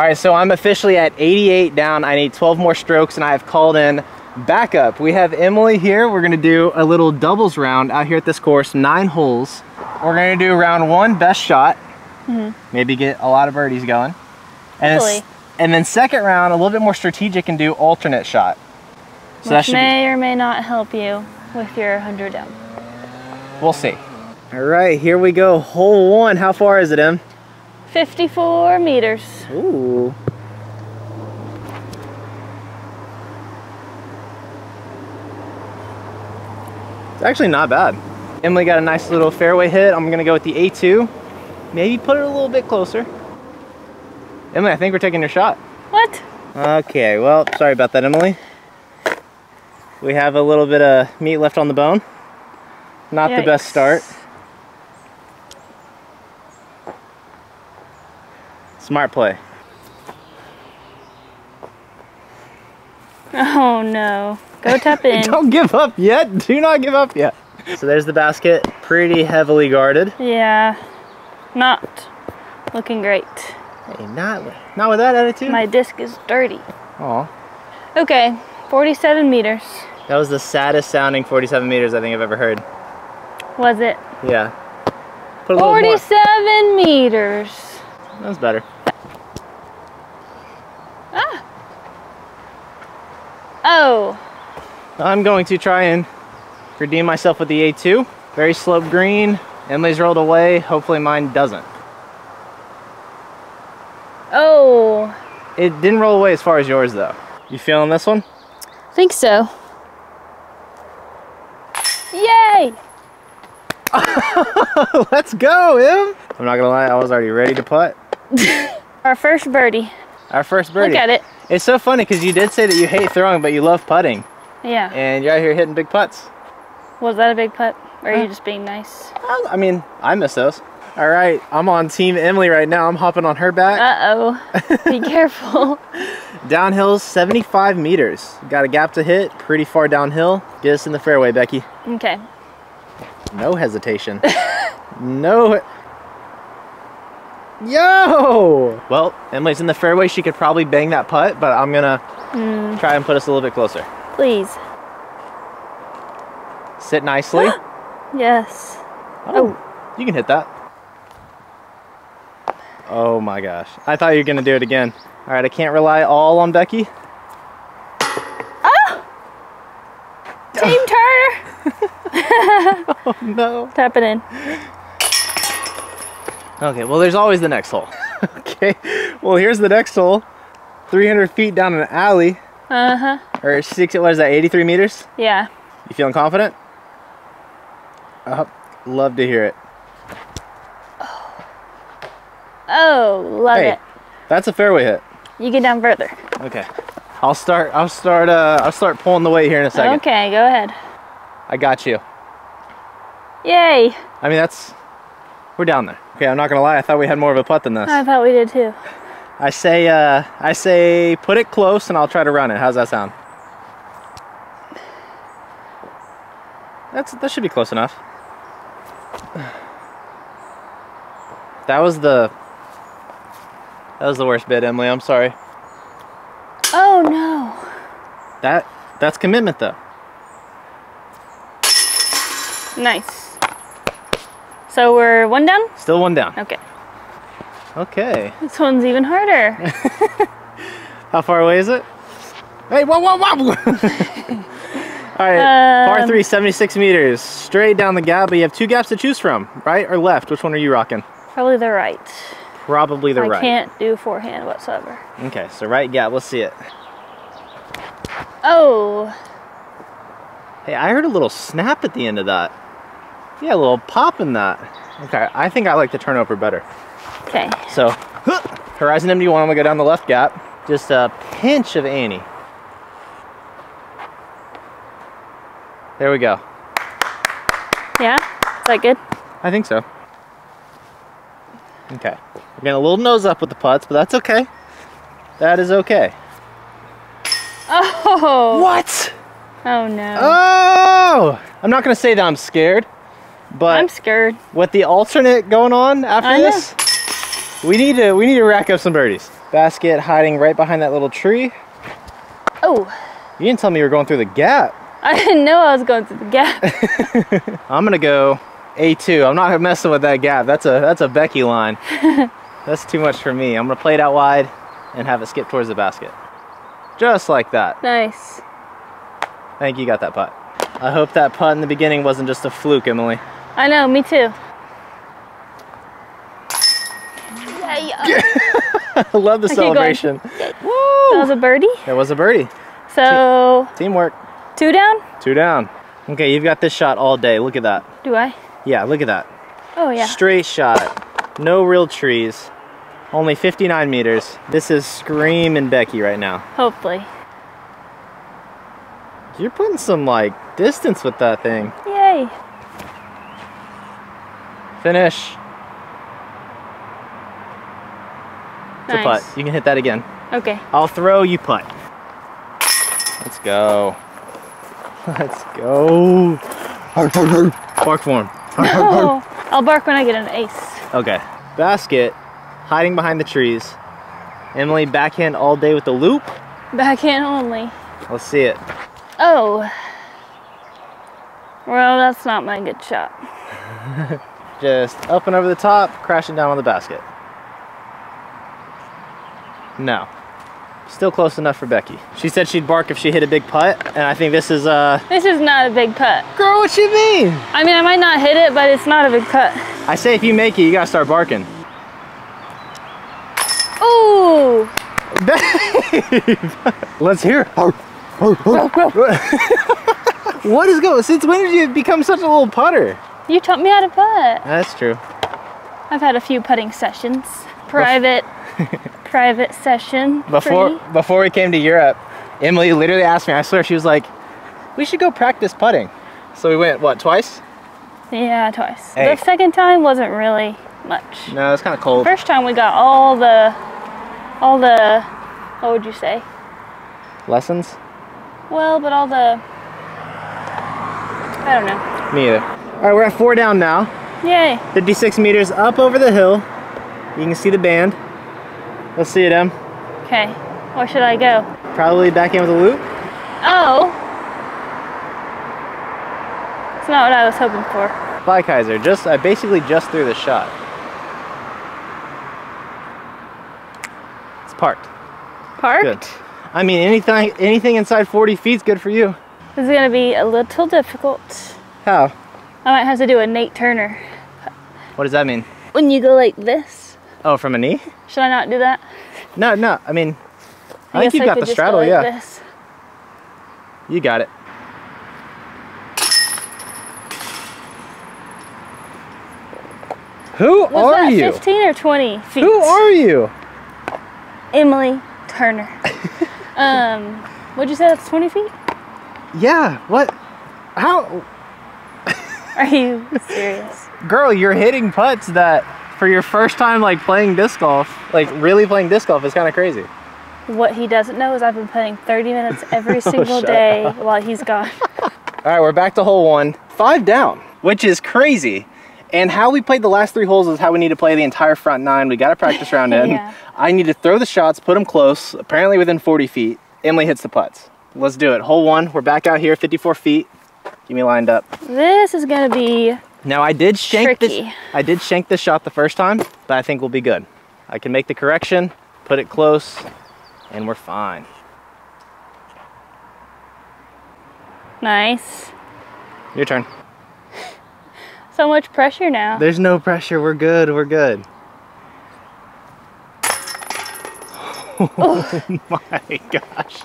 All right, so I'm officially at 88 down. I need 12 more strokes and I have called in backup. We have Emily here. We're gonna do a little doubles round out here at this course, nine holes. We're gonna do round one, best shot. Mm -hmm. Maybe get a lot of birdies going. And, and then second round, a little bit more strategic and do alternate shot. So Which may be... or may not help you with your 100 down. We'll see. All right, here we go. Hole one. How far is it, Em? 54 meters. Ooh. It's actually not bad. Emily got a nice little fairway hit. I'm gonna go with the A2. Maybe put it a little bit closer. Emily, I think we're taking your shot. What? Okay, well, sorry about that, Emily. We have a little bit of meat left on the bone. Not Yikes. the best start. Smart play. Oh no. Go tap in. Don't give up yet. Do not give up yet. So there's the basket. Pretty heavily guarded. Yeah. Not looking great. Hey, not, not with that attitude. My disc is dirty. Oh. Okay, 47 meters. That was the saddest sounding 47 meters I think I've ever heard. Was it? Yeah. 47 meters. That was better. Ah. Oh. I'm going to try and redeem myself with the A2. Very slope green. Emily's rolled away. Hopefully mine doesn't. Oh. It didn't roll away as far as yours though. You feeling this one? I think so. Yay! Let's go, Em! I'm not gonna lie, I was already ready to putt. Our first birdie. Our first birdie. Look at it. It's so funny because you did say that you hate throwing, but you love putting. Yeah. And you're out here hitting big putts. Was that a big putt? Or are you just being nice? Um, I mean, I miss those. All right, I'm on Team Emily right now. I'm hopping on her back. Uh-oh. Be careful. Downhill's 75 meters. Got a gap to hit, pretty far downhill. Get us in the fairway, Becky. Okay. No hesitation. no. Yo! Well, Emily's in the fairway. She could probably bang that putt, but I'm gonna mm. try and put us a little bit closer. Please. Sit nicely. yes. Oh, oh, you can hit that. Oh my gosh. I thought you were gonna do it again. All right, I can't rely all on Becky. Oh! Team Turner! oh no. Tap it in. Okay, well there's always the next hole. okay, well here's the next hole. 300 feet down an alley. Uh-huh. Or six, what is that, 83 meters? Yeah. You feeling confident? Uh, love to hear it. Oh, love hey, it. That's a fairway hit. You get down further. Okay. I'll start I'll start uh I'll start pulling the weight here in a second. Okay, go ahead. I got you. Yay. I mean that's we're down there. Okay, I'm not gonna lie, I thought we had more of a putt than this. I thought we did too. I say uh I say put it close and I'll try to run it. How's that sound? That's that should be close enough. That was the that was the worst bit, Emily. I'm sorry. Oh no. That that's commitment though. Nice. So we're one down? Still one down. Okay. Okay. This one's even harder. How far away is it? Hey, whoa, whoa, whoa! All right, um, par three, 76 meters. Straight down the gap, but you have two gaps to choose from, right or left? Which one are you rocking? Probably the right. Probably the I right. I can't do forehand whatsoever. Okay, so right gap, let's see it. Oh. Hey, I heard a little snap at the end of that. Yeah, a little pop in that. Okay, I think I like the turnover better. Okay. So, Horizon MD1, I'm gonna go down the left gap. Just a pinch of Annie. There we go. Yeah? Is that good? I think so. Okay. We're getting a little nose up with the putts, but that's okay. That is okay. Oh! What? Oh no. Oh! I'm not gonna say that I'm scared, but I'm scared. With the alternate going on after I this, know. we need to we need to rack up some birdies. Basket hiding right behind that little tree. Oh, You didn't tell me you were going through the gap. I didn't know I was going through the gap. I'm gonna go A2. I'm not messing with that gap. That's a that's a Becky line. that's too much for me. I'm gonna play it out wide and have it skip towards the basket. Just like that. nice. I think you got that putt. I hope that putt in the beginning wasn't just a fluke, Emily. I know, me too. Yeah, uh, yeah. I love the I keep going. celebration. That Woo! was a birdie. It was a birdie. So, Teamwork. two down? Two down. Okay, you've got this shot all day. Look at that. Do I? Yeah, look at that. Oh, yeah. Straight shot. No real trees. Only 59 meters. This is screaming Becky right now. Hopefully. You're putting some like distance with that thing. Yay. Finish. It's a Nice. putt. You can hit that again. Okay. I'll throw, you putt. Let's go. Let's go. Bark for him. Oh, I'll bark when I get an ace. Okay. Basket hiding behind the trees. Emily backhand all day with the loop. Backhand only. Let's see it. Oh. Well, that's not my good shot. Just up and over the top, crashing down on the basket. No. Still close enough for Becky. She said she'd bark if she hit a big putt, and I think this is, uh, This is not a big putt. girl, what you mean? I mean, I might not hit it, but it's not a big putt. I say if you make it, you gotta start barking. Ooh. Let's hear. it. what is going? Since when did you become such a little putter? You taught me how to putt. That's true. I've had a few putting sessions. Private, private session. Before free. before we came to Europe, Emily literally asked me. I swear, she was like, "We should go practice putting." So we went what twice? Yeah, twice. Hey. The second time wasn't really much. No, it's kind of cold. First time we got all the, all the, what would you say? Lessons? Well, but all the, I don't know. Me either. All right, we're at four down now. Yay. 56 meters up over the hill. You can see the band. Let's see it, Em. Okay. Where should I go? Probably back in with a loop. Oh. It's not what I was hoping for. Bye, Kaiser. Just I basically just threw the shot. It's parked. Parked? Good. I mean, anything anything inside 40 feet is good for you. This is gonna be a little difficult. How? I might have to do a Nate Turner. What does that mean? When you go like this, Oh, from a knee? should I not do that? No, no. I mean, I, think you've got the go straddle. like yeah, this. you got it. Who Was are that you? 15 or 20 feet? Who are you? Emily Turner. um, what'd you say? That's 20 feet? Yeah. What? How? Are you serious? Girl, you're hitting putts that for your first time like playing disc golf, like really playing disc golf is kind of crazy. What he doesn't know is I've been putting 30 minutes every single Oh, day while he's gone. All right, we're back to hole one. Five down, which is crazy. And how we played the last three holes is how we need to play the entire front nine. We got a practice round in. Yeah. I need to throw the shots, put them close, apparently within 40 feet. Emily hits the putts. Let's do it. Hole one, we're back out here, 54 feet. Get me lined up. This is gonna be Now I did shank this. I did shank this shot the first time, but I think we'll be good. I can make the correction, put it close, and we're fine. nice. Your turn. So much pressure now. There's no pressure. We're good. We're good. Oh. oh my gosh.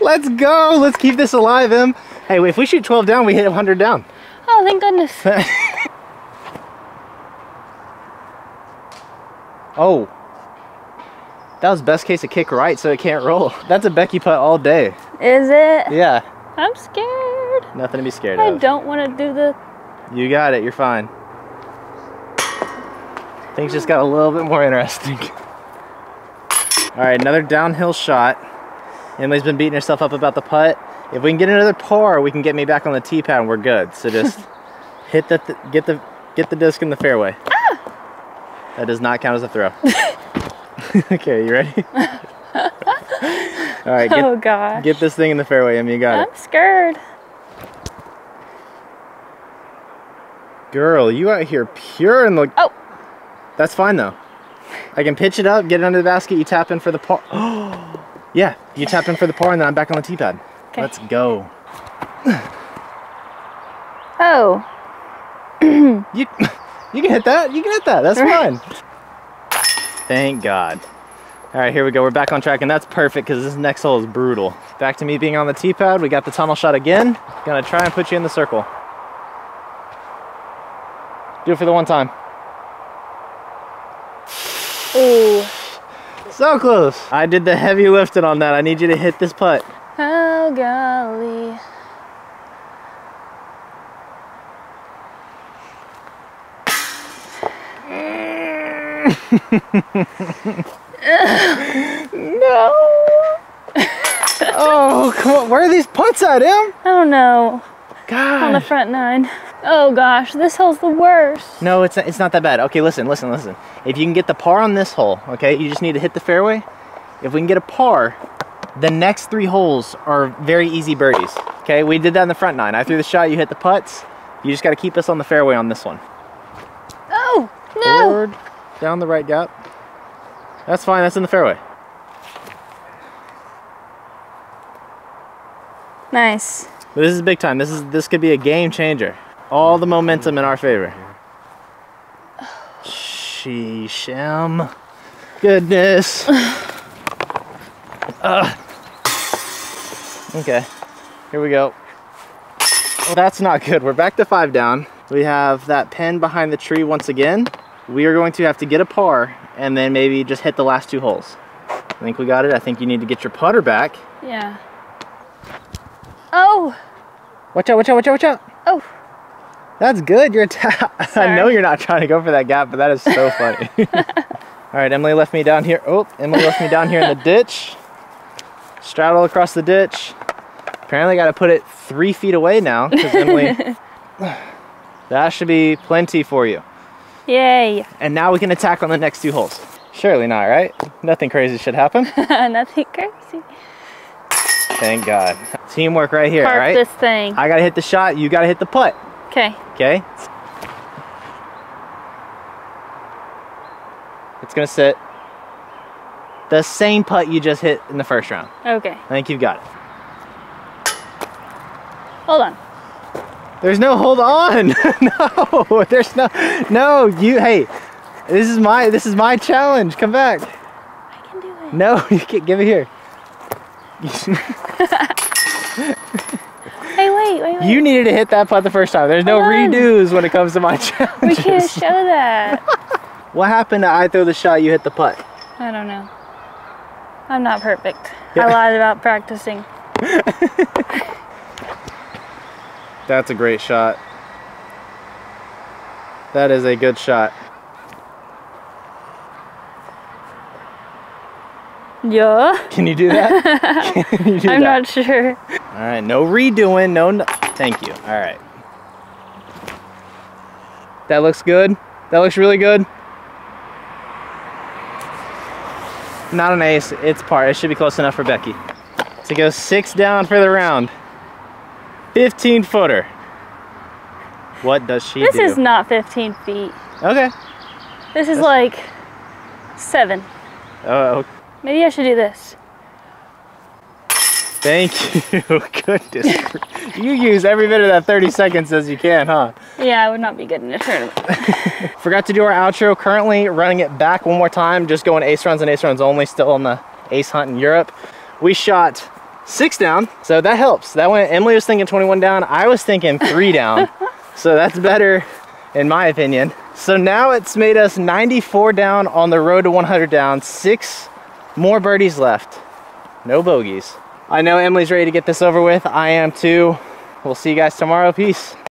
Let's go. Let's keep this alive, Em. Hey, if we shoot 12 down, we hit 100 down. Oh, thank goodness. Oh. That was best case a kick right, so it can't roll. That's a Becky putt all day. Is it? Yeah. I'm scared. Nothing to be scared I of. I don't want to do the. You got it. You're fine. Things just got a little bit more interesting. All right, another downhill shot. Emily's been beating herself up about the putt. If we can get another par, we can get me back on the tee pad and we're good. So just hit the, th- get the, get the disc in the fairway. Ah! That does not count as a throw. okay, you ready? All right, get, oh gosh. get this thing in the fairway, Emmy. You got it. I'm scared. Girl, you out here pure and look. Oh. That's fine though. I can pitch it up, get it under the basket, you tap in for the par. yeah, you tap in for the par and then I'm back on the tee pad. Okay. Let's go. Oh. You, you can hit that. You can hit that. That's fine. Thank God. All right, here we go. We're back on track, and that's perfect because this next hole is brutal. Back to me being on the tee pad. We got the tunnel shot again. Gonna try and put you in the circle. Do it for the one time. Ooh. So close. I did the heavy lifting on that. I need you to hit this putt. Oh golly. No. oh, come on. Where are these putts at, Em? I don't know. On the front nine. Oh gosh, this hole's the worst. No, it's not, it's not that bad. Okay, listen, listen, listen. If you can get the par on this hole, okay, you just need to hit the fairway. If we can get a par, the next three holes are very easy birdies. Okay, we did that in the front nine. I threw the shot, you hit the putts. You just got to keep us on the fairway on this one. Oh no. Forward, down the right gap. That's fine. That's in the fairway. Nice. But this is big time. This is this could be a game changer. All the momentum in our favor. Sheesham. Goodness. Ugh. Okay. Here we go. Well, that's not good. We're back to five down. We have that pin behind the tree once again. We are going to have to get a par and then maybe just hit the last two holes. I think we got it. I think you need to get your putter back. Yeah. Oh. Watch out, watch out, watch out, watch out. Oh. That's good. You're I know you're not trying to go for that gap, but that is so funny. All right, Emily left me down here. Oh, Emily left me down here in the ditch. Straddle across the ditch. Apparently, got to put it three feet away now because Emily. that should be plenty for you. Yay. And now we can attack on the next two holes. Surely not, right? Nothing crazy should happen. Nothing crazy. Thank God. Teamwork right here, Park right? this thing. I gotta hit the shot. You gotta hit the putt. Okay. Okay. It's gonna sit. The same putt you just hit in the first round. Okay. I think you've got it. Hold on. There's no hold on. no, there's no no, you hey. This is my this is my challenge. Come back. I can do it. No, you can't give it here. Hey, wait, wait, wait. you needed to hit that putt the first time. There's no redos when it comes to my challenge. we can't show that. What happened to I throw the shot, you hit the putt? I don't know. I'm not perfect. Yeah. I lied about practicing. That's a great shot. That is a good shot. Yeah. Can you do that? You do I'm that? not sure. All right, no redoing, no, no. Thank you. All right. That looks good. That looks really good. Not an ace, it's par. It should be close enough for Becky. To go six down for the round. 15 footer. What does she do? This do? is not 15 feet. okay. This is like seven. Oh, Maybe I should do this. thank you. Goodness. you use every bit of that 30 seconds as you can, huh? Yeah, I would not be good in a tournament. Forgot to do our outro. Currently running it back one more time, just going ace runs and ace runs only, still on the ace hunt in Europe. We shot six down, so that helps. That went, Emily was thinking 21 down, I was thinking three down. So that's better in my opinion. So now it's made us 94 down on the road to 100 down, six more birdies left, no bogeys. I know Emily's ready to get this over with. I am too. We'll see you guys tomorrow. Peace.